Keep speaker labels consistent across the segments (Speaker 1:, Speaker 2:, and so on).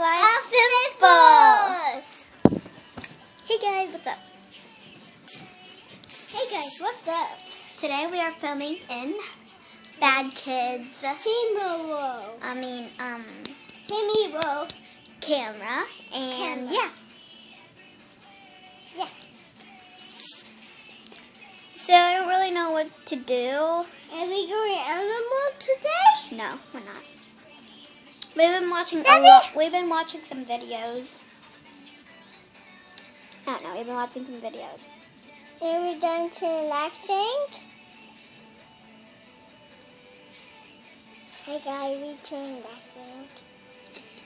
Speaker 1: Life. Hey guys, what's up?
Speaker 2: Hey guys, what's up?
Speaker 1: Today we are filming in Bad Kids.
Speaker 2: Team
Speaker 1: I mean, um,
Speaker 2: Team Hero.
Speaker 1: camera and
Speaker 2: Camera.
Speaker 1: yeah.
Speaker 2: Yeah.
Speaker 1: So I don't really know what to do.
Speaker 2: Are we going animal today?
Speaker 1: No, we're not. We've been watching a lot. We've been watching some videos. I don't know. We've been watching some videos.
Speaker 2: Are we done to relaxing? Hey guys, we turn relaxing.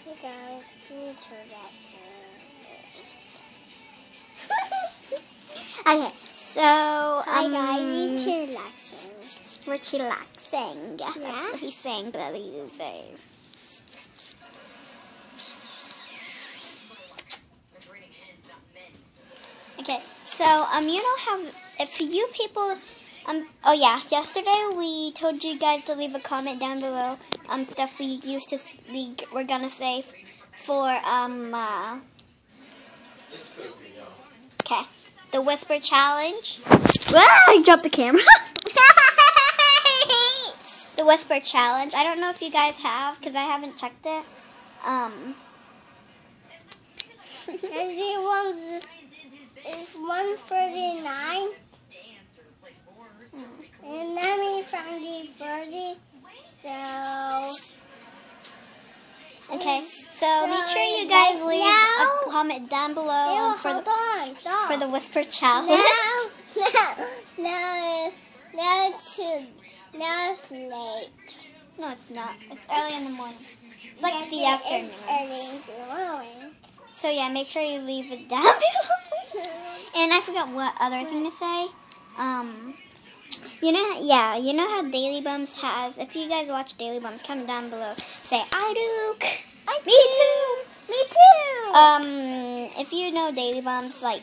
Speaker 2: Hey guys, we turn relaxing.
Speaker 1: Okay, so
Speaker 2: Hi
Speaker 1: um,
Speaker 2: guys, we relaxing.
Speaker 1: we're chillaxing. That's
Speaker 2: Yeah?
Speaker 1: what he's saying, but these days. Okay, so um, you know how if you people um, oh yeah, yesterday we told you guys to leave a comment down below um stuff we used to we we're gonna say for um uh, okay the whisper challenge. Ah, I dropped the camera. the whisper challenge. I don't know if you guys have because I haven't checked it. Um,
Speaker 2: Everyone's is one thirty nine. And that means from the thirty. So
Speaker 1: okay, so make sure you guys leave a comment down below
Speaker 2: Ew,
Speaker 1: for the
Speaker 2: on,
Speaker 1: for the whisper challenge.
Speaker 2: now, now, now it's now it's late.
Speaker 1: No, it's not. It's early in the morning. It's like
Speaker 2: Yes,
Speaker 1: the afternoon.
Speaker 2: is early in the morning.
Speaker 1: So yeah, make sure you leave it down below. And I forgot what other thing to say. Um, you know, yeah, you know how Daily Bumps has. If you guys watch Daily Bumps, comment down below. Say I do.
Speaker 2: I
Speaker 1: Me too.
Speaker 2: Me too.
Speaker 1: Um, if you know Daily Bumps, like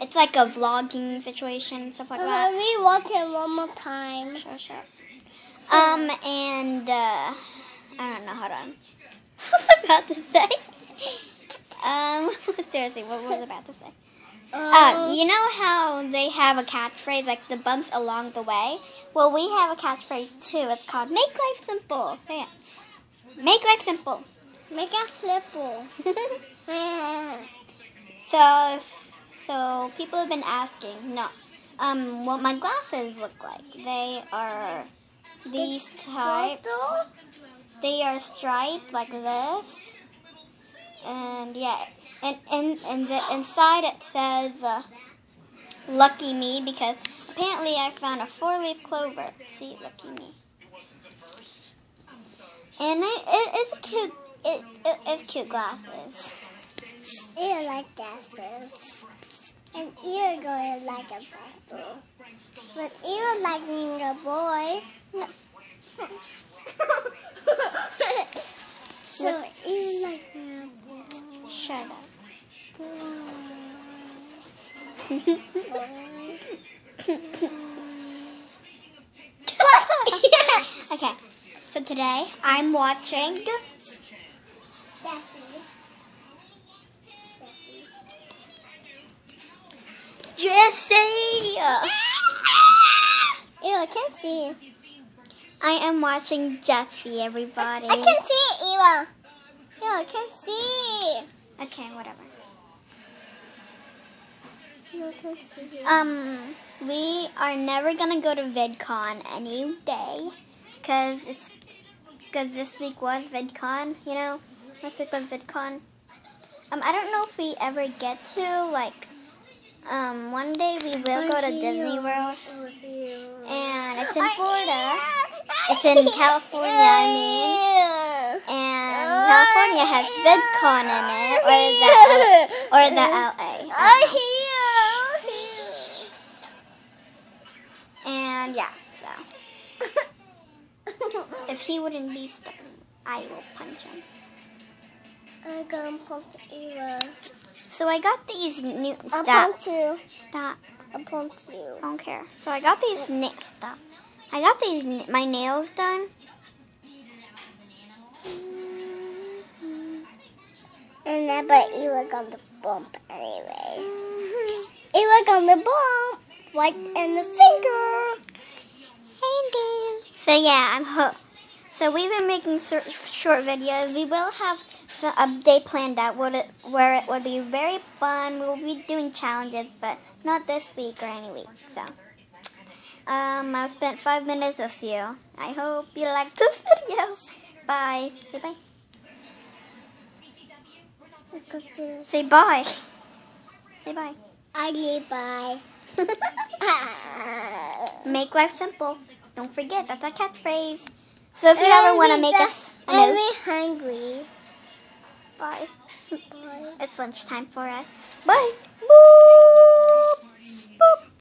Speaker 1: it's like a vlogging situation, stuff like
Speaker 2: Uh,
Speaker 1: that.
Speaker 2: we watch it one more time.
Speaker 1: Sure, sure. Um, and uh, I don't know. Hold on. what was I about to say? Um, seriously, what was I about to say? Uh,
Speaker 2: Um,
Speaker 1: you know how they have a catchphrase like the bumps along the way? Well, we have a catchphrase too. It's called "Make Life Simple." Say it. Make life simple.
Speaker 2: make it simple.
Speaker 1: so, so people have been asking, no, um, what my glasses look like. They are these types. They are striped like this, and yeah, and and and the inside it says uh, "Lucky Me" because apparently I found a four-leaf clover. See, lucky me. And it, it, it's cute. It, it, it's cute glasses.
Speaker 2: You like glasses. And you're going to like a bottle. But you like being a boy. so you like being a boy.
Speaker 1: Shut up. okay, so today I'm watching. Jesse.
Speaker 2: Ew, I can't see.
Speaker 1: I am watching Jesse. Everybody.
Speaker 2: I can see Eva. Ew, I can see.
Speaker 1: Okay, whatever.
Speaker 2: Ew, I can see.
Speaker 1: Um, we are never gonna go to VidCon any day, cause it's because this week was VidCon. You know, this week was VidCon. Um, I don't know if we ever get to like. Um, one day we will go to Disney World, and it's in Florida. It's in California, I mean. California has VidCon in it, or the or the LA. I don't know. And yeah, so if he wouldn't be stuck, I will punch him.
Speaker 2: I'm gonna punch Eva.
Speaker 1: So I got these new
Speaker 2: I'll punch you.
Speaker 1: stop.
Speaker 2: I'll punch you.
Speaker 1: I don't care. So I got these na- stop. I got these my nails done.
Speaker 2: And then, but you were gonna bump anyway. You were gonna bump right in the finger.
Speaker 1: Hey, So yeah, I'm hooked. so we've been making short videos. We will have a day planned out where it, where it would be very fun. We'll be doing challenges, but not this week or any week. So um, I've spent five minutes with you. I hope you liked this video. Bye. Say bye. Say bye. Say bye.
Speaker 2: Ugly bye.
Speaker 1: Make life simple. Don't forget, that's a catchphrase. So if you ever want to make us a
Speaker 2: I'm
Speaker 1: note,
Speaker 2: hungry.
Speaker 1: bye.
Speaker 2: Bye.
Speaker 1: It's lunchtime for us. Bye. Boo.